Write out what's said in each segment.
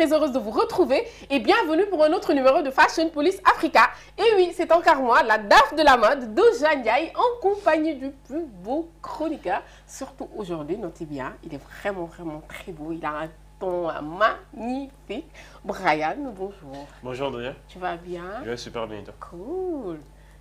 Très heureuse de vous retrouver et bienvenue pour un autre numéro de Fashion Police Africa. Et oui, c'est encore moi, la DAF de la mode, Doja Ndiaye, en compagnie du plus beau chroniqueur. Surtout aujourd'hui, notez bien, il est vraiment vraiment très beau, il a un ton magnifique. Brian, bonjour. Bonjour Doja. Tu vas bien? Je vais super bien toi? Cool.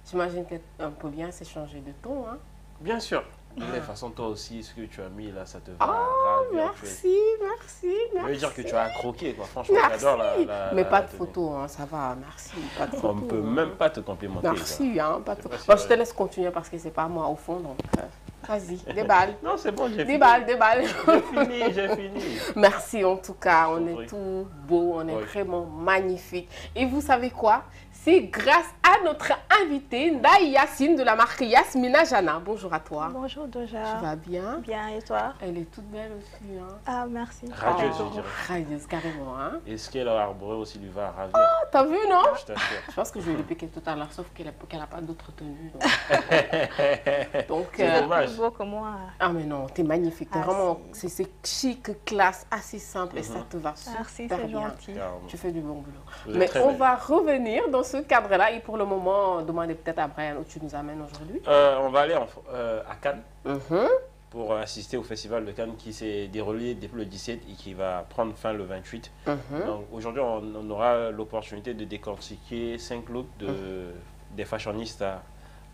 J'imagine qu'un peu bien s'échanger de ton, hein? Bien sûr. De toute façon, toi aussi, ce que tu as mis là, ça te va Oh, es- merci, merci, Je merci. veux dire que tu as croqué, quoi. Franchement, Merci. j'adore la, la- Mais la pas de photos, hein, ça va, merci. Pas de photos. On ne peut hein. même pas te complimenter. quoi. Merci, hein, pas de Bon, si je te laisse continuer parce que c'est pas moi au fond, donc euh, vas-y, déballe. Non, c'est bon, j'ai fini. Déballe, déballe. J'ai fini, j'ai fini. Merci en tout cas, on est tout beau, on est Oui. vraiment magnifique. Et vous savez quoi? C'est grâce à notre invitée, Ndaï Yassine de la marque Yasmina Jana. Bonjour à toi. Bonjour Tu Doja. vas bien? Bien et toi? Elle est toute belle aussi. Hein. Ah merci. Radieuse, Oh, je dirais. radieuse, carrément. Hein. Et ce qu'elle a arboré aussi lui va ravir. Ah, T'as vu, non? Je t'assure. Je pense que je vais lui piquer tout à l'heure, sauf qu'elle n'a pas d'autre tenue. Donc, donc, C'est euh, dommage. Plus beau que moi. ah mais non, t'es magnifique. T'es Ah, vraiment, c'est c'est chic, classe, assez simple et ça te va Merci, super c'est bien. gentil. Tu fais du bon boulot. Vous Mais on belle. va revenir dans ce cadre-là et pour le moment, demander peut-être à Brian où tu nous amènes aujourd'hui. Euh, on va aller en- euh, à Cannes Mhm. pour assister au festival de Cannes qui s'est déroulé depuis le 17 et qui va prendre fin le 28. Mhm. Donc, Aujourd'hui, on, on aura l'opportunité de décortiquer cinq looks de, des fashionistes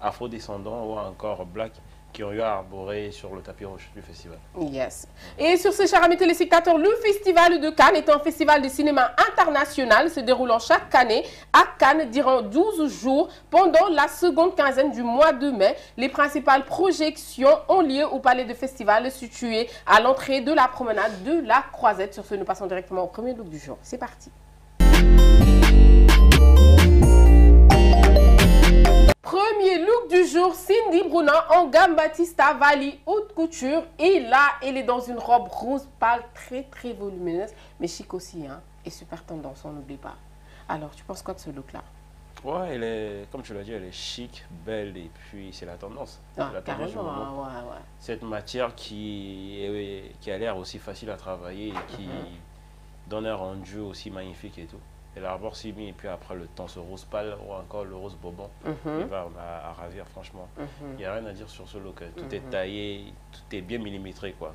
afro-descendants ou encore black qui à arborer sur le tapis rouge du festival. Yes. Et sur ce, chers amis téléspectateurs, le Festival de Cannes est un festival de cinéma international se déroulant chaque année à Cannes durant 12 jours pendant la seconde quinzaine du mois de mai. Les principales projections ont lieu au palais de festival situé à l'entrée de la promenade de la Croisette. Sur ce, nous passons directement au premier look du jour. C'est parti. Premier look du jour, Cindy Bruna en gamme Battista Valley haute couture. Et là, elle est dans une robe rose pâle très très volumineuse, mais chic aussi, hein, et super tendance, on n'oublie pas. Alors, tu penses quoi de ce look-là? Ouais, elle est, comme tu l'as dit, elle est chic, belle et puis c'est la tendance. Ah, la tendance ouais, ouais. Cette matière qui, est- qui a l'air aussi facile à travailler et qui donne un rendu aussi magnifique et tout. Elle arbore si bien et puis après le temps, ce rose pâle ou encore le rose bobon, Mhm, il va à, à ravir franchement. mhm. Il n'y a rien à dire sur ce look. Tout Mhm. est taillé, tout est bien millimétré. quoi.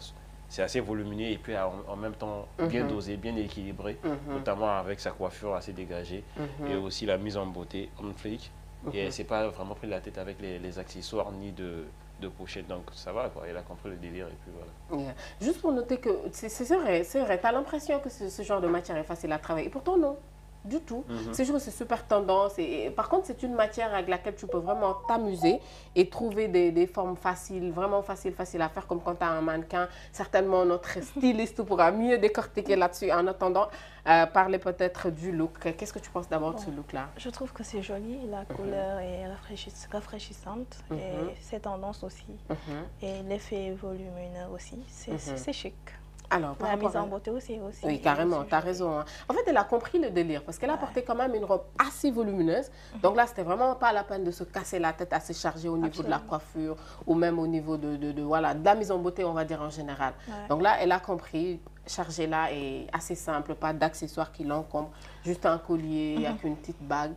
C'est assez volumineux et puis en, en même temps bien Mhm. dosé, bien équilibré, Mhm, notamment avec sa coiffure assez dégagée mhm, et aussi la mise en beauté on flic. Et elle mhm. s'est pas vraiment pris la tête avec les, les accessoires ni de, de pochette. Donc ça va, quoi. Elle a compris le délire et puis voilà. Yeah. Juste pour noter que c'est c'est vrai, c'est vrai, tu as l'impression que ce, ce genre de matière est facile à travailler. Et pourtant, non, du tout. Mhm. C'est juste que c'est super tendance. Et, et par contre, c'est une matière avec laquelle tu peux vraiment t'amuser et trouver des, des formes faciles, vraiment faciles, faciles à faire, comme quand tu as un mannequin. Certainement, notre styliste pourra mieux décortiquer là-dessus. En attendant, euh, parler peut-être du look. Qu'est-ce que tu penses d'abord de ce look-là? Je trouve que c'est joli. La couleur est rafraîchis- rafraîchissante Mhm. et c'est tendance aussi. Mhm. Et l'effet volumineux aussi. C'est Mhm. c'est chic. Alors, par La mise à- en beauté aussi. aussi Oui, carrément, tu as raison. hein. En fait, elle a compris le délire parce qu'elle a Ouais. porté quand même une robe assez volumineuse. Donc là, c'était vraiment pas la peine de se casser la tête assez chargée au niveau de la coiffure ou même au niveau de, de, de, voilà, de la mise en beauté, on va dire en général. Ouais. Donc là, elle a compris, chargé là est assez simple, pas d'accessoires qui l'encombrent, juste un collier, il n'y a qu'une petite bague.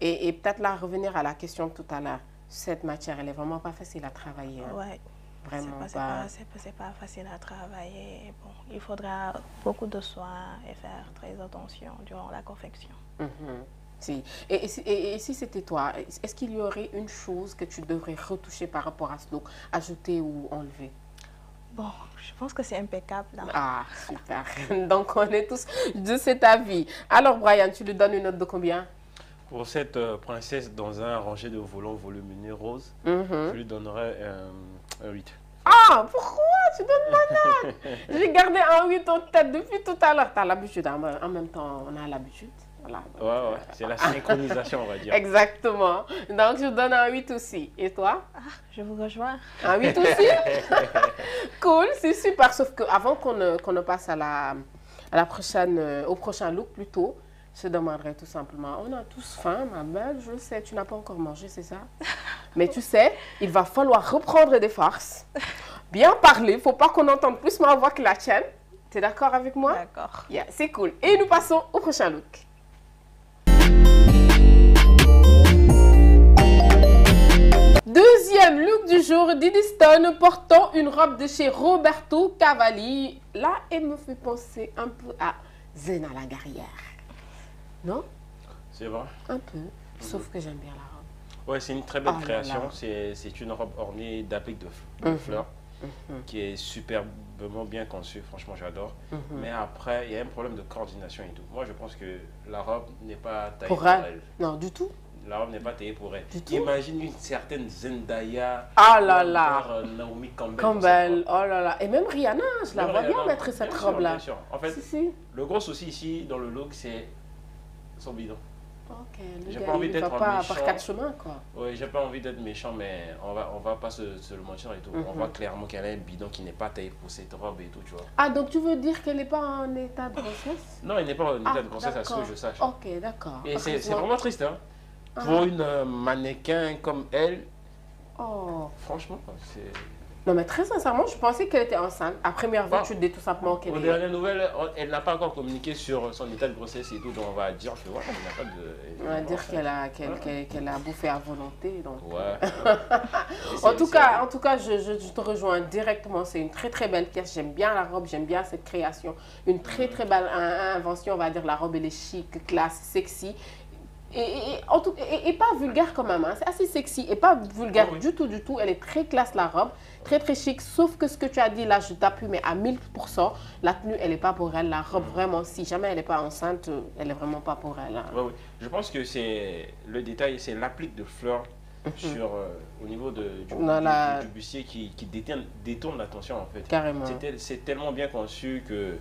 Et, et peut-être là, revenir à la question de tout à l'heure, cette matière, elle est vraiment pas facile à travailler. hein. Ouais. C'est Vraiment pas, c'est pas. c'est pas- facile à travailler. Bon, il faudra beaucoup de soins et faire très attention durant la confection. Mhm. Si. Et, et si- et- et si c'était toi, est-ce qu'il y aurait une chose que tu devrais retoucher par rapport à ce look, ajouter ou enlever? Bon, je pense que c'est impeccable. là. Ah, super. Donc, on est tous de cet avis. Alors, Brian, tu lui donnes une note de combien? Pour cette euh, princesse dans un rangé de volants volumineux rose, Mhm. je lui donnerais euh, un 8. Ah, pourquoi tu donnes ma note? J'ai gardé un 8 en tête depuis tout à l'heure. Tu as l'habitude, hein, en même temps, on a l'habitude. Voilà. Ouais, ouais, c'est la synchronisation, on va dire. Exactement. Donc, je donne un 8 aussi. Et toi? Je vous rejoins. Un 8 aussi? Cool, c'est super. Sauf qu'avant qu'on ne, qu'on ne passe à la, à la prochaine, euh, au prochain look plutôt, je demanderais tout simplement, on a tous faim, ma belle, je sais, tu n'as pas encore mangé, c'est ça? Mais tu sais, il va falloir reprendre des forces, bien parler, il ne faut pas qu'on entende plus ma voix que la tienne. T'es d'accord avec moi? D'accord. Yeah, c'est cool. Et nous passons au prochain look. Deuxième look du jour, Didi Stone portant une robe de chez Roberto Cavalli. Là, elle me fait penser un peu à Zena la guerrière. Non? C'est vrai Un peu. Sauf que j'aime bien la robe. Ouais, c'est une très belle Oh là création. C'est une robe ornée d'appliques de, Mhm. fleurs Mhm, qui est superbement bien conçue. Franchement, j'adore. mhm. Mais après, il y a un problème de coordination et tout. Moi, je pense que la robe n'est pas taillée Pour pour, elle. Non, du tout. La robe n'est pas taillée pour elle. Du tout. Imagine une certaine Zendaya. Ah là là. euh, Naomi Campbell. Campbell, oh là là. Et même Rihanna, je la vois bien mettre cette robe-là. bien sûr. En fait, Si, si. le gros souci ici dans le look, c'est son bidon. Ok, J'ai pas envie d'être pas méchant. par quatre chemins, quoi. Oui, j'ai pas envie d'être méchant, mais on va, on va pas se, se le mentir et tout. On Mhm. voit clairement qu'elle a un bidon qui n'est pas taillé pour cette robe et tout, tu vois. Ah, donc tu veux dire qu'elle n'est pas en état de grossesse? Non, elle n'est pas en état Ah, de grossesse à ce que je sache. Ok, d'accord. Et c'est c'est vraiment triste, hein. Ah. Pour une euh, mannequin comme elle, Oh. franchement, c'est... Non, mais très sincèrement, je pensais qu'elle était enceinte. À première vue, tu te dis tout simplement qu'elle Aux est... dernières nouvelles, elle n'a pas encore communiqué sur son état de grossesse et tout, donc on va dire que voilà, il n'y a pas de... On va dire qu'elle a, Voilà. qu'elle a bouffé à volonté. Donc. Ouais. Et En tout cas, en tout cas, je, je- je te rejoins directement. C'est une très très belle pièce. J'aime bien la robe, j'aime bien cette création. Une très très belle in- invention, on va dire. La robe elle est chic, classe, sexy. Et, et- et en tout, et, et pas vulgaire quand même. hein. C'est assez sexy et pas vulgaire Ah oui. du tout, du tout. Elle est très classe la robe, très très chic. Sauf que ce que tu as dit là, je t'appuie, mais à 1000%, la tenue elle est pas pour elle. La robe vraiment, si jamais elle n'est pas enceinte, euh, elle est vraiment pas pour elle. hein. Ouais, ouais. Je pense que c'est le détail, c'est l'applique de fleurs sur euh, au niveau de, du, la- du bustier qui, qui détourne, détourne l'attention en fait. Carrément. C'est tellement bien conçu que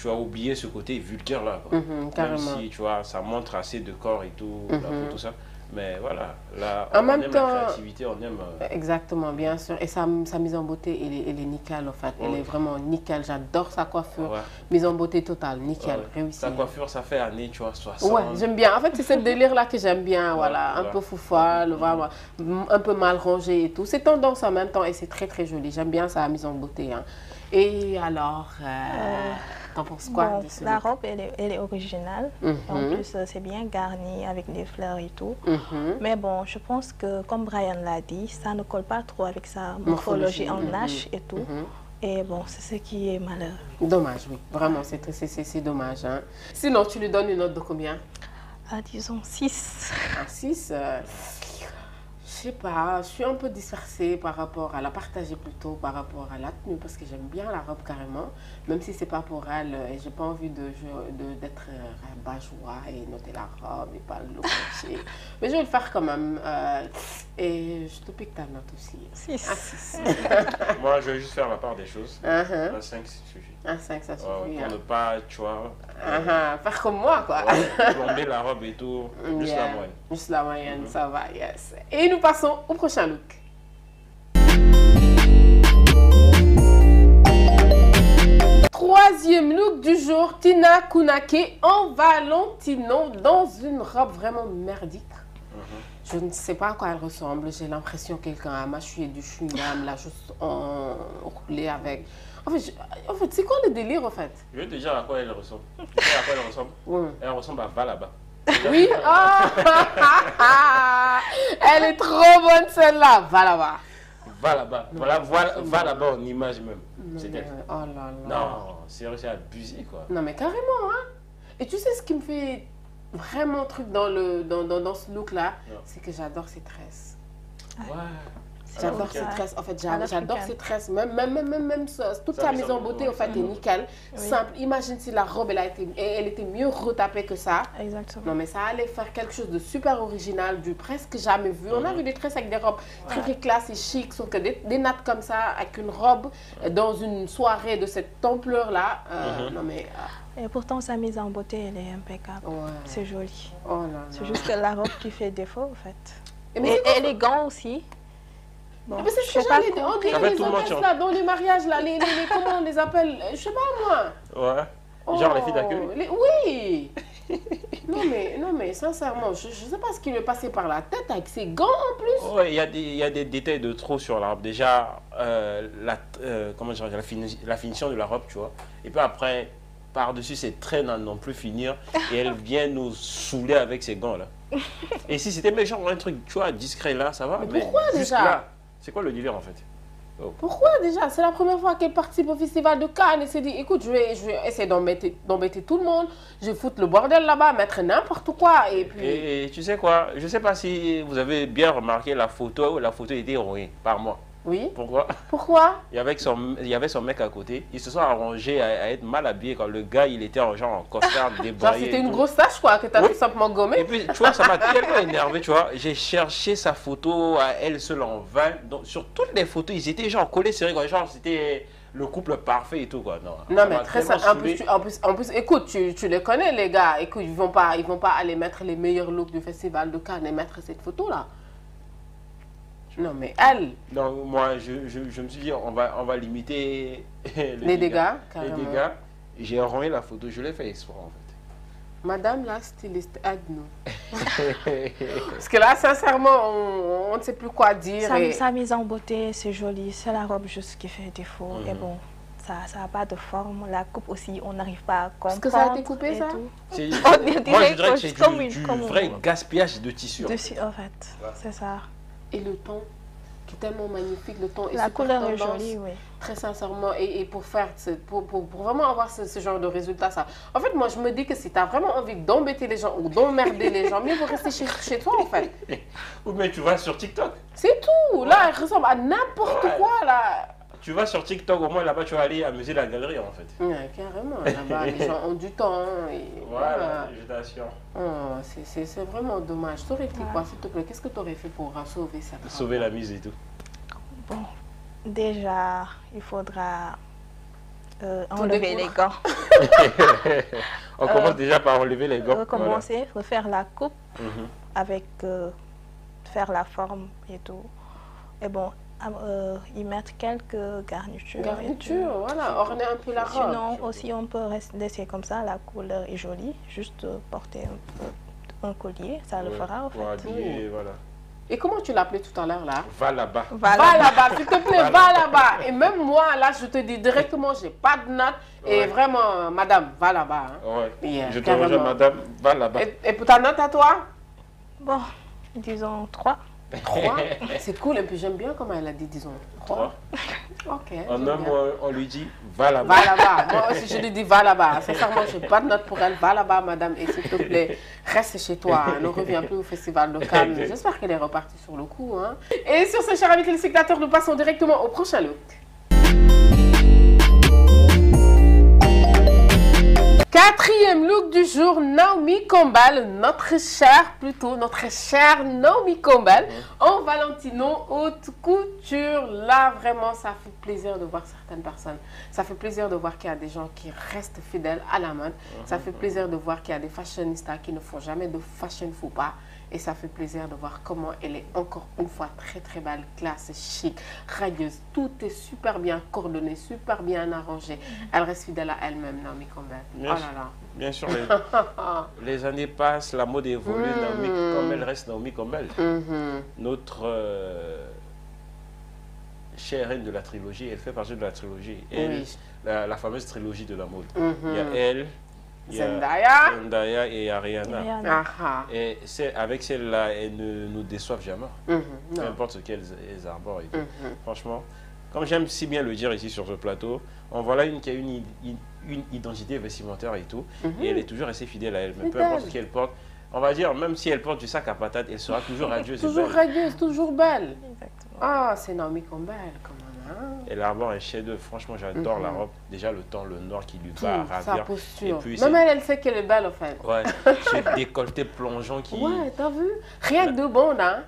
tu as oublié ce côté vulgaire là. quoi. Mhm, Même carrément. si tu vois, ça montre assez de corps et tout, Mhm. tout ça. Mais voilà, là, En on même aime temps- la créativité, on aime. euh, Exactement, bien sûr. Et sa, sa mise en beauté, elle est, elle est nickel en fait. Elle est vraiment nickel. J'adore sa coiffure. ouais, Mise en beauté totale, nickel, ouais. réussi. Sa coiffure, ça fait année, tu vois, 60. Ouais, j'aime bien. En fait, c'est ce délire-là que j'aime bien. Voilà, un ouais. peu foufoile, voilà, un peu mal rangé et tout. C'est tendance en même temps et c'est très très joli. J'aime bien sa mise en beauté. hein. Et alors, euh, t'en penses quoi Bon, de ce la robe, elle est, elle est originale. En Mhm, plus, euh, c'est bien garni avec des fleurs et tout. mhm. Mais bon, je pense que, comme Brian l'a dit, ça ne colle pas trop avec sa Morphologie, morphologie en mhm, H et tout. Et bon, c'est ce qui est malheureux. Dommage, oui. Vraiment, c'est dommage. hein. Sinon, tu lui donnes une note de combien? Ah, disons 6. Un 6, euh, je sais pas, je suis un peu dispersée par rapport à la partager plutôt par rapport à la tenue parce que j'aime bien la robe carrément, même si c'est pas pour elle euh, et j'ai pas envie de je- de- d'être euh, rabat joie et noter la robe et pas le. Mais je vais le faire quand même euh, et je te pique ta note aussi. 6. Un 6. Moi, je vais juste faire la part des choses. Un, Un 5 suffit. Un 5, ça suffit. pour hein. ne pas, tu vois, Un un, Faire comme moi quoi. plomber la robe et tout, juste la moyenne. Juste la moyenne, Mhm. ça va, yes. Et nous passons au prochain look. Troisième look du jour, Tina Kunake en Valentino dans une robe vraiment merdique. Mhm. Je ne sais pas à quoi elle ressemble. J'ai l'impression que quelqu'un a mâchouillé du chewing-gum, l'a juste enroulé avec. En fait, je- en fait c'est quoi le délire en fait? Je vais te dire à quoi elle ressemble. Tu sais à quoi elle ressemble. Elle ressemble à Va là-bas. Oui, Ah elle est trop bonne celle-là. Va là-bas. Va là-bas. Voilà, va là-bas en image même. Non, C'est elle. oh là là. Non, c'est abusé quoi. Non, mais carrément, hein. Et tu sais ce qui me fait vraiment truc dans, le, dans, dans, dans ce look-là. C'est que j'adore ces tresses. Ouais. J'adore ces tresses. En fait, j'adore ces tresses. Même, même, même, même, même ça, toute sa mais mise ça, en beauté, en fait, est nickel. Simple. Imagine si la robe, elle, a été, elle était mieux retapée que ça. Exactement. Non, mais ça allait faire quelque chose de super original, du presque jamais vu. On a Mhm. vu des tresses avec des robes très, très classe et chic, sauf que des, des nattes comme ça, avec une robe, euh, dans une soirée de cette ampleur-là. euh, Mhm. Non, mais. ah, Et pourtant, sa mise en beauté, elle est impeccable. ouais. C'est joli. Oh. C'est juste que la robe qui fait défaut, en fait. Et mais gants aussi. Bon, Mais c'est ce je que sais pas j'allais dire. On dirait les hôtesses, là, dans les mariages, là, les, les, les- comment on les appelle Je sais pas moi. Ouais. Genre les filles d'accueil les- Oui non, mais, non, mais sincèrement, je ne sais pas ce qui lui est passé par la tête avec ses gants en plus. Ouais, il y, a des- il y a des détails de trop sur la robe. Déjà, euh, la, euh, comment dirais-je, la, fini- la finition de la robe, tu vois. Et puis après, par-dessus, ses traits n'en non plus finir. Et elle vient nous saouler avec ses gants, là. Et si c'était mais genre un truc, tu vois, discret là, ça va. Mais pourquoi juste déjà? là, C'est quoi le délire, en fait Pourquoi déjà? C'est la première fois qu'elle participe au festival de Cannes et s'est dit écoute, je vais, je vais essayer d'embêter tout le monde, je vais foutre le bordel là-bas, mettre n'importe quoi. Et puis. Et, et tu sais quoi? Je sais pas si vous avez bien remarqué la photo. La photo était envoyée par moi. Oui. Pourquoi? Pourquoi? Il y, avait son, il y avait son mec à côté. Ils se sont arrangés à, à être mal habillés quand le gars, il était en genre en costard, débraillé. c'était et une grosse tâche quoi, que t'as Oui. tout simplement Et gommé. puis, tu vois, ça m'a tellement énervé, tu vois. J'ai cherché sa photo à elle seule en vain. Donc, sur toutes les photos, ils étaient genre collés serrés, quoi. Genre, c'était le couple parfait et tout, quoi. Non, mais m'a très simple. En plus, tu- en plus, en plus, écoute, tu, tu les connais les gars. Écoute, ils vont pas, ils vont pas aller mettre les meilleurs looks du festival de Cannes et mettre cette photo là. Non mais elle, Donc, moi, je, je, je me suis dit, on va, on va limiter le les dégâts, Les carrément. dégâts. J'ai renvoyé la photo, je l'ai fait exprès, en Madame la styliste, aide-nous. fait. Parce que là, sincèrement, on, on ne sait plus quoi dire. Sa, et- sa mise en beauté, c'est joli. C'est la robe juste qui fait défaut. Et Mhm. bon, ça n'a pas de forme. La coupe aussi, on n'arrive pas à comprendre. que ça a été coupé, et ça On dirait moi, je dirais que c'est du, une- du vrai gaspillage de tissu. en fait. Dessus, en fait. C'est ça. Et le ton, qui est tellement magnifique, le ton est La super couleur est tendance, jolie, oui. Très sincèrement, et, et pour faire, ce- pour, pour, pour vraiment avoir ce, ce genre de résultat, ça. En fait, moi, je me dis que si tu as vraiment envie d'embêter les gens ou d'emmerder les gens, mieux vaut rester chez, chez toi, en fait. Ou bien tu vas sur TikTok. C'est tout. Là, elle ressemble à n'importe Ouais. quoi, là. Tu vas sur TikTok, au moins là-bas, tu vas aller amuser la galerie, en fait. Ouais, carrément. Là-bas, les gens ont du temps. Et Voilà, je t'assure. Oh, c'est- c'est c'est vraiment dommage. T'aurais fait quoi, s'il te plaît? Qu'est-ce que tu aurais fait pour euh, sauver robe Sauver la mise et tout. Bon, déjà, il faudra euh, enlever les gants. On commence déjà par enlever les gants. Recommencer, refaire la coupe Voilà. Mhm. avec euh, faire la forme et tout. Et bon, euh, y mettre quelques garnitures. et tout. Garniture, voilà, orner un peu la robe. Sinon, aussi, on peut rester- laisser comme ça, la couleur est jolie. Juste porter un, collier, ça le Ouais, fera en voilà. Et comment tu l'appelais tout à l'heure, là? Va là-bas. Va là-bas, s'il te plaît, va là-bas. Et même moi, là, je te dis directement, j'ai pas de notes. Et vraiment, madame, va là-bas. hein. Ouais. Yeah, je te rejoins, madame. Va là-bas. Et, et pour ta note à toi? Bon, disons 3. 3. C'est cool. Et puis j'aime bien comment elle a dit, disons. 3. Trois. Ok. En bien. on, on lui dit va là-bas. Va là-bas. Moi aussi, je lui dis va là-bas. Sincèrement, je n'ai pas de note pour elle. Va là-bas, madame. Et s'il te plaît, reste chez toi. hein. Ne reviens plus au Festival de Cannes. J'espère qu'elle est repartie sur le coup. hein. Et sur ce, chers amis téléspectateurs, nous passons directement au prochain look. Quatrième look du jour, Naomi Campbell, notre chère, plutôt notre chère Naomi Campbell, en Valentino haute couture. Là, vraiment, ça fait plaisir de voir certaines personnes. Ça fait plaisir de voir qu'il y a des gens qui restent fidèles à la mode. Ça fait plaisir de voir qu'il y a des fashionistas qui ne font jamais de fashion faux pas. Et ça fait plaisir de voir comment elle est encore une fois très très belle, classe, chic, radieuse. Tout est super bien coordonné, super bien arrangé. Elle reste fidèle à elle-même, Naomi Campbell. Bien oh sûr. là là. Bien sûr, les, les années passent, la mode évolue. Mm. Naomi Campbell reste Naomi Campbell. Mhm. Notre euh, chère reine de la trilogie, elle fait partie de la trilogie. Elle, Oui. la, la fameuse trilogie de la mode. Mhm. Il y a elle, Zendaya. Zendaya et Ariana. Rien. Ah, ah. Et c'est- avec celle-là, elles ne nous déçoivent jamais. Peu Non. importe ce qu'elles elles arborent. et tout. Mhm. Franchement, comme j'aime si bien le dire ici sur ce plateau, on voit là une qui a une, une identité vestimentaire et tout. Mhm. Et elle est toujours assez fidèle à elle. Mais peu importe ce qu'elle porte, on va dire, même si elle porte du sac à patates, elle sera toujours radieuse et Toujours radieuse, toujours belle. Exactement. Ah, c'est Naomi Campbell, quand même. hein. Elle arbore un chef-d'œuvre. Franchement, j'adore Mhm. la robe. Déjà, le temps, le nord qui lui va sa ravir. posture. Et puis, Même elle, elle sait qu'elle est belle, en fait. Ouais, ce décolleté plongeant qui, Ouais, t'as vu? Rien que de bon, hein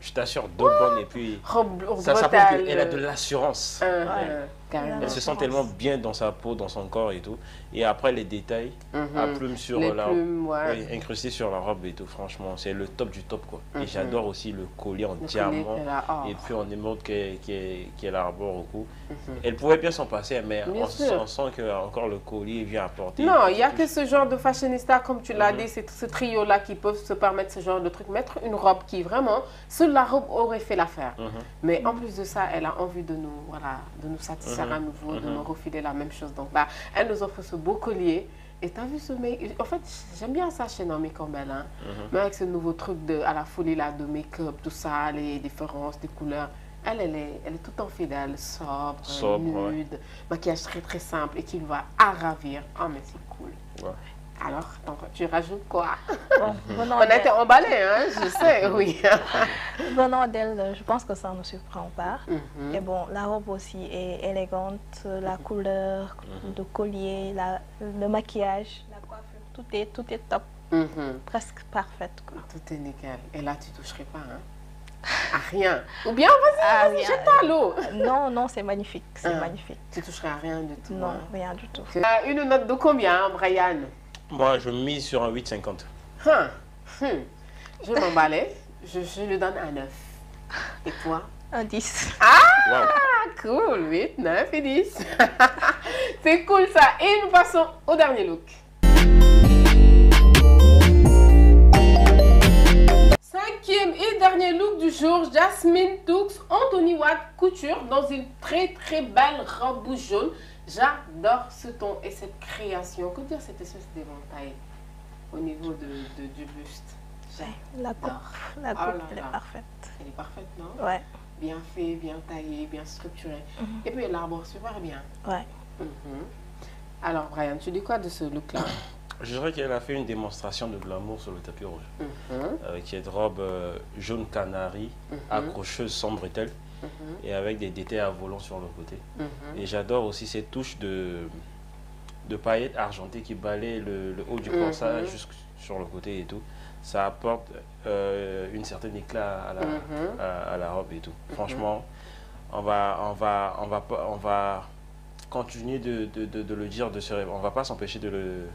je t'assure, deux bonnes. Et puis, Robe, robe ça, ça prouve qu'elle a de euh, l'assurance. euh, Ouais. Carrément. Elle se sent tellement bien dans sa peau, dans son corps et tout. Et après, les détails à Mhm. plumes sur Les la plumes, ouais. oui, incrustés sur la robe et tout. Franchement, c'est le top du top, quoi. Mhm. Et j'adore aussi le collier en Le diamant. a, oh. Et puis en émeraude qu'elle arbore au cou. Mhm. Elle pourrait bien s'en passer, mais on, sent que encore le collier vient apporter. Non, il n'y a que ce genre de fashionista, comme tu l'as Mhm. dit, c'est ce trio-là qui peuvent se permettre ce genre de truc. Mettre une robe qui vraiment, seule la robe aurait fait l'affaire. Mhm. Mais en plus de ça, elle a envie de nous, voilà, de nous satisfaire Mhm. à nouveau, de Mhm. nous refiler la même chose. Donc là, elle nous offre ce beau collier. Et t'as vu ce make En fait, j'aime bien ça chez Naomi Campbell. Hein? Mhm. Mais avec ce nouveau truc de, à la folie là, de make-up, tout ça, les différences, des couleurs. Elle, elle est, elle est tout en fidèle, sobre, Sobre, ouais. nude, maquillage très très simple et qui va à ravir. Oh, mais c'est cool. Ouais. Alors, tu rajoutes quoi? Bon, On a été d'elle- emballés, hein, je sais, oui. venant d'elle, je pense que ça ne surprend pas. Mhm. Et bon, la robe aussi est élégante, la couleur, Mhm. le collier, la- le maquillage, la coiffure, tout est, tout est top, Mhm. presque parfaite. Quoi. Tout est nickel. Et là, tu toucherais pas, hein? À rien. Ou bien, vas-y, Ah, vas-y, oui, jette-toi à l'eau. Non, non, c'est magnifique, c'est Ah. magnifique. Tu toucherais à rien du tout. Non, hein. rien du tout. Euh, une note de combien, Brian? Moi, je mise sur un 8,50. Hein, hum. Je m'emballais. Je, je lui donne un 9. Et toi? Un 10. Waouh. Ah, cool. 8, 9 et 10. C'est cool ça. Et nous passons au dernier look. Cinquième et dernier look du jour, Jasmine Toux, Anthony Watt Couture dans une très très belle robe jaune. J'adore ce ton et cette création. Que dire cette espèce d'éventail au niveau de, de- du buste? La coupe, la Oh là elle là. est parfaite. Elle est parfaite, non? Ouais, Bien fait, bien taillé, bien structuré. Mhm. Et puis elle arbore super bien. ouais. Mhm. Alors Brian, tu dis quoi de ce look-là? Je dirais qu'elle a fait une démonstration de glamour sur le tapis rouge. Avec cette robe euh, jaune canari, Mhm. accrocheuse sans bretelles, Mhm. Et avec des détails à volant sur le côté. Mhm. Et j'adore aussi ces touches de, de paillettes argentées qui balaient le, le haut du Mhm. corsage jusque sur le côté et tout. Ça apporte euh, une certaine éclat à la, Mhm. à, à la robe et tout. Franchement, on va, on va, on va, on va continuer de, de, de- de le dire, de se, on va pas s'empêcher de le,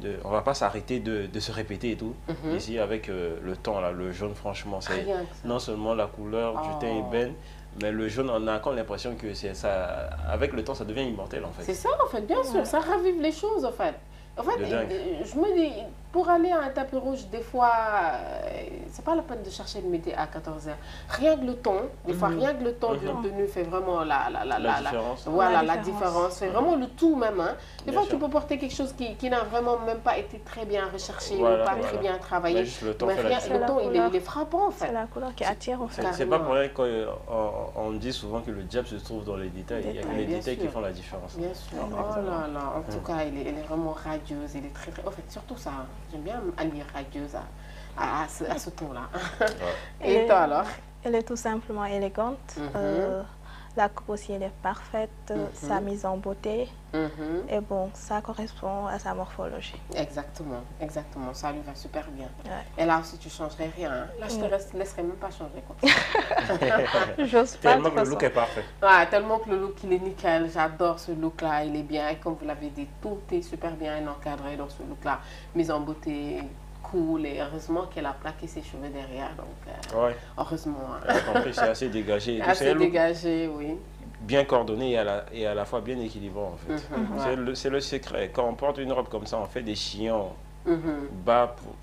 de, on va pas s'arrêter de, de se répéter et tout. Mhm. Ici avec euh, le temps là, le jaune franchement, c'est non seulement la couleur du Oh. teint ébène, mais le jaune, on a encore l'impression que c'est ça. Avec le temps, ça devient immortel en fait. C'est ça en fait, bien sûr, ça ravive les choses en fait. En fait, euh, je me dis, pour aller à un tapis rouge, des fois, euh, c'est pas la peine de chercher le midi à 14h. Rien que le ton, des fois, Mhm. rien que le Mhm. d'une tenue fait vraiment la, la, la, la, la- la- différence. voilà, la La différence. C'est vraiment le tout même. Hein. Des Bien fois, tu peux porter quelque chose qui, qui n'a vraiment même pas été très bien recherché Voilà, ou pas voilà. très bien Mais travaillé. juste le temps Mais rien, le la ton, il est, il est frappant en fait. C'est la couleur qui attire en fait. C'est pas pour rien qu'on on dit souvent que le diable se trouve dans les détails. Il y a que les bien détails qui font la différence. Bien sûr. Oh là là. En tout cas, elle est, elle est vraiment radieuse. Elle est très, très... En fait, surtout ça. J'aime bien radieuse à, à, à ce, à ce ton-là. Et Et- toi alors? Elle est tout simplement élégante. Mhm. Euh, la coupe aussi, elle est parfaite. euh, Mhm. Sa mise en beauté. Mhm. Et bon, ça correspond à sa morphologie. Exactement, exactement. Ça lui va super bien. Ouais. Et là aussi, tu changerais rien. hein. Là, je te Ouais. laisse- laisserais même pas changer. Comme ça. J'ose pas. de Tellement que le look est parfait. Ouais, tellement que le look, il est nickel. J'adore ce look-là. Il est bien. Et comme vous l'avez dit, tout est super bien encadré dans ce look-là. Mise en beauté, cool. Et heureusement qu'elle a plaqué ses cheveux derrière. Donc, euh, Ouais. heureusement. hein. C'est assez dégagé. et Assez dégagé, oui. bien coordonné et à, la, et à la fois bien équilibrant en fait. C'est ouais. le, c'est le secret. Quand on porte une robe comme ça, on fait des chillons Mhm, bas pour,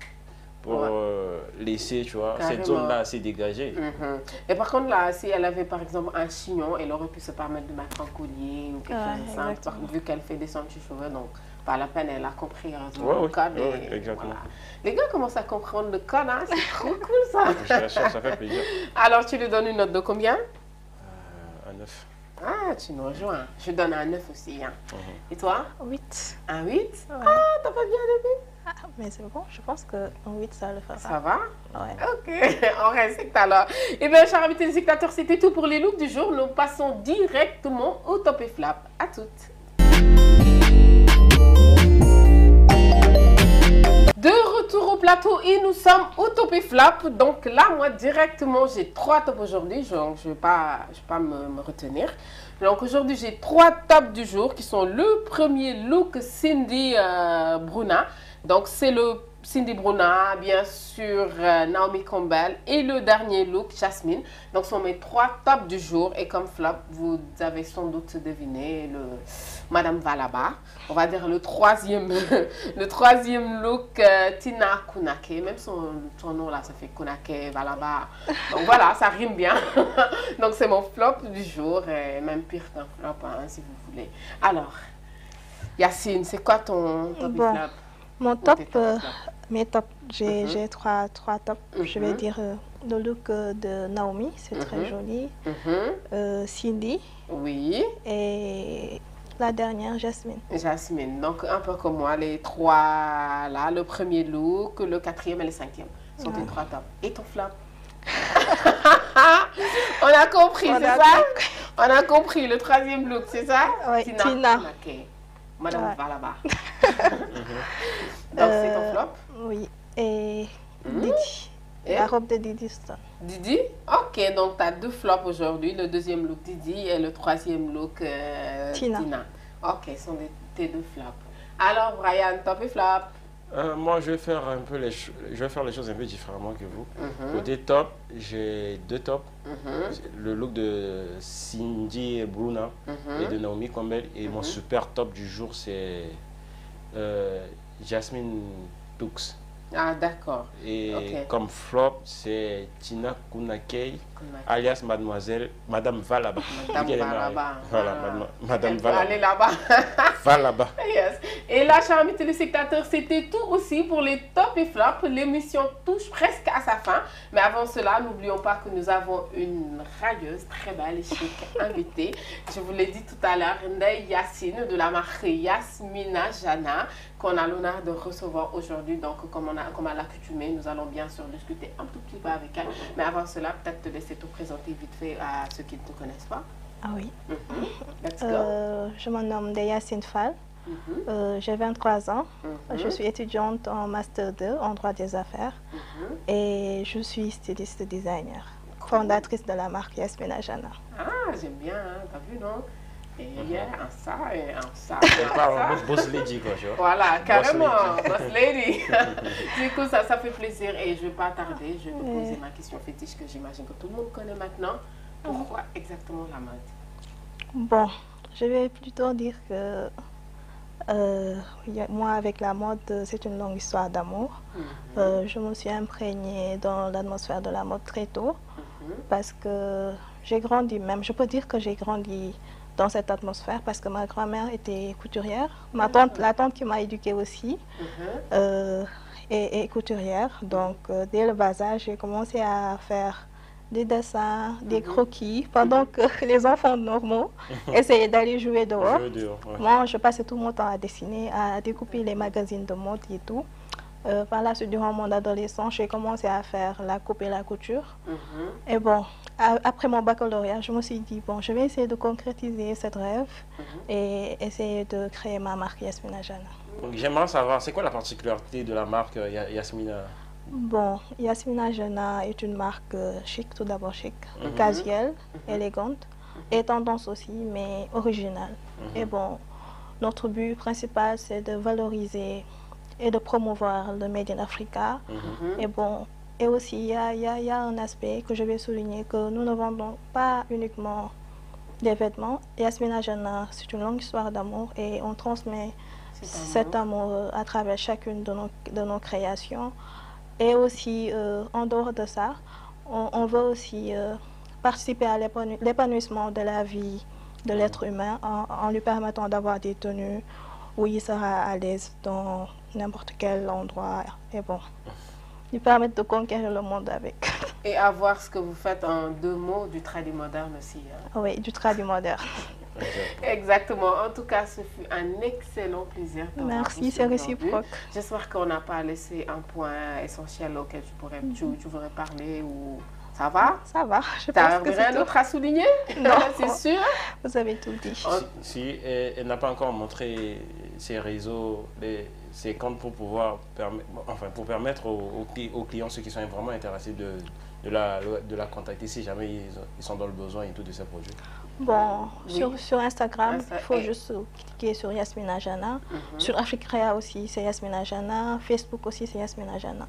pour Ouais. euh, laisser, tu vois, Carrément. cette zone-là assez dégagée. mhm. Et par contre, là, si elle avait par exemple un chignon, elle aurait pu se permettre de mettre un collier ou quelque Ouais, chose de simple, exactement. par- vu qu'elle fait descendre ses cheveux. Donc, pas la peine, elle a compris heureusement Ouais, le ouais, code. ouais, et exactement. voilà. Les gars commencent à comprendre le code, hein, c'est trop cool ça. Ça fait plaisir. Alors, tu lui donnes une note de combien? Euh, un 9. Ah, tu nous rejoins. Je donne un 9 aussi. Hein. Mhm. Et toi? 8. Un 8 Ouais. Ah, t'as pas bien aimé? Ah, mais c'est bon, je pense que un 8, ça le fera. Ça va? Ouais. Ok, on respecte alors. Eh bien, chers amis téléspectateurs, c'était tout pour les looks du jour. Nous passons directement au top et flap. À toutes. De retour au plateau et nous sommes au top et flop. Donc là, moi, directement, j'ai trois tops aujourd'hui. Je ne vais pas, me retenir. Donc aujourd'hui, j'ai trois tops du jour qui sont le premier look Cindy euh, Bruna. Donc c'est le Cindy Bruna, bien sûr euh, Naomi Campbell et le dernier look Jasmine. Donc ce sont mes trois tops du jour et comme flop, vous avez sans doute deviné le Madame Valaba. On va dire le troisième, le troisième look euh, Tina Kunake. Même son, son nom là, ça fait Kunake Valaba. Donc voilà, ça rime bien. Donc c'est mon flop du jour, et même pire qu'un flop hein, si vous voulez. Alors, Yacine, c'est quoi ton top et Bon, flop? Mon top, euh, mes tops, j'ai Mhm. j'ai trois, trois tops. Je vais Mhm. dire euh, le look euh, de Naomi, c'est très Mhm. joli. Euh, Cindy Oui, et la dernière, Jasmine. Jasmine. Donc, un peu comme moi, les trois là, le premier look, le quatrième et le cinquième sont tes Ouais. trois tops. Et ton flop On a compris, c'est ça? On a compris, le troisième look, c'est ça? Ouais, Tina. Kunake. Madame Ouais. Valaba. Donc, c'est ton Euh, flop Oui. Et Mhm. Didi. Et? La robe de Didi Stone. Didi? Ok, donc tu as deux flops aujourd'hui. Le deuxième look Didi et le troisième look euh, Tina. Ok, ce sont des- tes deux flops. Alors, Brian, top et flop? Euh, moi, je vais faire un peu les, je vais faire les choses un peu différemment que vous. Mhm, Côté top, j'ai deux tops. mhm, Le look de Cindy Bruna et de mhm. Naomi Campbell. Et mon Mhm. super top du jour, c'est euh, Jasmine Tux. Ah, d'accord. Et Ok. comme flop, c'est Tina Kunakei, Kunake. alias Mademoiselle, Madame Valaba. Madame. Voilà, Ah. Madame- aller Valaba. là-bas. Valaba. Yes. Et là, chers amis téléspectateurs, c'était tout aussi pour les top et flop. L'émission touche presque à sa fin. Mais avant cela, n'oublions pas que nous avons une radieuse, très belle et chic invitée. Je vous l'ai dit tout à l'heure, Ndeye Yacine de la marque Yasmina Jana, qu'on a l'honneur de recevoir aujourd'hui. Donc, comme, on a, comme à l'accoutumée, nous allons bien sûr discuter un tout petit peu avec elle. Mais avant cela, peut-être te laisser te présenter vite fait à ceux qui ne te connaissent pas. Ah oui. Mhm. Let's go. Euh, je me nomme Deyacine Fall. Mhm. Euh, J'ai 23 ans. Mhm. Je suis étudiante en Master 2 en droit des affaires et je suis styliste designer, fondatrice de la marque Yasmina Jana. Ah, j'aime bien, hein, t'as vu, non? Et il y a un ça et un ça. Elle et un parle ça. en mode boss lady, quoi. Voilà, carrément, boss lady. du coup, ça, ça fait plaisir et je ne vais pas tarder. Je vais te poser ma question fétiche que j'imagine que tout le monde connaît maintenant. Pourquoi exactement la mode? Bon, je vais plutôt dire que euh, moi, avec la mode, euh, c'est une longue histoire d'amour. Mhm, Euh, je me suis imprégnée dans l'atmosphère de la mode très tôt mhm, parce que j'ai grandi même, je peux dire que j'ai grandi dans cette atmosphère parce que ma grand-mère était couturière. Ma tante, la tante qui m'a éduquée aussi mhm. euh, est, est couturière. Donc, euh, dès le bas âge, j'ai commencé à faire des dessins, des Mhm. croquis, pendant que les enfants normaux essayaient d'aller jouer dehors. Moi, je passais tout mon temps à dessiner, à découper les magazines de mode et tout. Euh, par la suite, durant mon adolescence, j'ai commencé à faire la coupe et la couture. Mhm. Et bon, après mon baccalauréat, je me suis dit, bon, je vais essayer de concrétiser ce rêve Mhm. et essayer de créer ma marque Yasmina Jana. Donc, J'aimerais savoir, c'est quoi la particularité de la marque euh, Ya- Yasmina? Bon, Yasmina Jana est une marque euh, chic, tout d'abord chic, Mhm. casuelle, élégante et tendance aussi, mais originale. Mhm. Et bon, notre but principal, c'est de valoriser et de promouvoir le Made in Africa. Mhm. Et bon, et aussi, il y a, il y a- il y a un aspect que je vais souligner, que nous ne vendons pas uniquement des vêtements. Yasmina Jana, c'est une longue histoire d'amour et on transmet cet amour euh, à travers chacune de nos, de nos créations. Et aussi, euh, en dehors de ça, on, on veut aussi euh, participer à l'épanouissement de la vie de l'être humain en, en lui permettant d'avoir des tenues où il sera à l'aise dans n'importe quel endroit. Et bon, lui permettre de conquérir le monde avec. Et à voir ce que vous faites en deux mots du tradit moderne aussi. hein. oui, du traduit moderne. Exact. Exactement. En tout cas, ce fut un excellent plaisir. Merci, c'est réciproque. J'espère qu'on n'a pas laissé un point essentiel auquel tu, pourrais, tu, tu voudrais parler ou ça va? Ça va, je pense que rien d'autre à souligner? Non. c'est sûr? Vous avez tout dit. Si, si, elle, elle n'a pas encore montré ses réseaux, les, c'est quand pour pouvoir permettre, enfin, pour permettre aux, clients, ceux qui sont vraiment intéressés de, de, la, de la contacter si jamais ils, ils sont dans le besoin et tout de ces produits Bon, sur, sur, Instagram, il faut juste cliquer sur Yasmina Jana. Mhm. Sur Africrea aussi, c'est Yasmina Jana. Facebook aussi, c'est Yasmina Jana.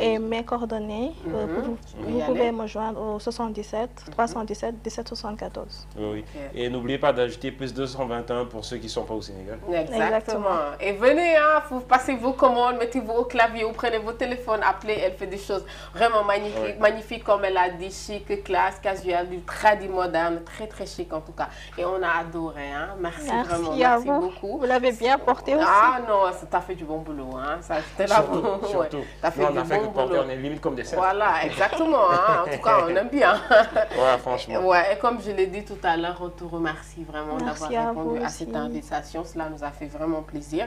Et... mes coordonnées, euh, mhm. vous, pouvez me joindre au 77 317 17 74. Oui, Et n'oubliez pas d'ajouter plus 221 pour ceux qui ne sont pas au Sénégal. Exactement. Et venez, hein, vous passez vos commandes, mettez-vous au clavier, vous prenez vos téléphones, appelez. Elle fait des choses vraiment magnifiques, magnifiques comme elle a dit, chic, classe, casual, du tradit moderne, très très chic en tout cas. Et on a adoré. Hein. Merci, vraiment. Merci vous. beaucoup. Vous l'avez bien porté aussi. Ah non, ça fait du bon boulot. Hein. Ça, c'était là surtout, surtout. As fait on a fait bon que porter, on est limite comme des cerfs. Voilà, exactement. Hein. En tout cas, on aime bien. ouais, franchement. Ouais, et comme je l'ai dit tout à l'heure, on te remercie vraiment d'avoir répondu à cette invitation. Cela nous a fait vraiment plaisir.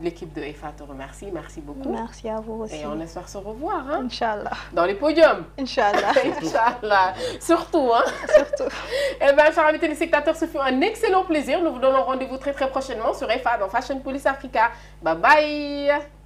L'équipe de EFA te remercie. Merci beaucoup. Merci à vous aussi. Et on espère se revoir. Hein. Inch'Allah. Dans les podiums. Inch'Allah. Inch'Allah. Surtout. Hein. Surtout. Eh bien, chers amis téléspectateurs, ce fut un excellent plaisir. Nous vous donnons rendez-vous très très prochainement sur EFA dans Fashion Police Africa. Bye bye